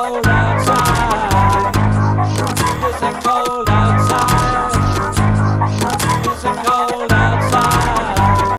alright.